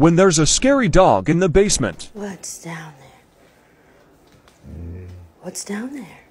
when there's a scary dog in the basement. What's down there? What's down there?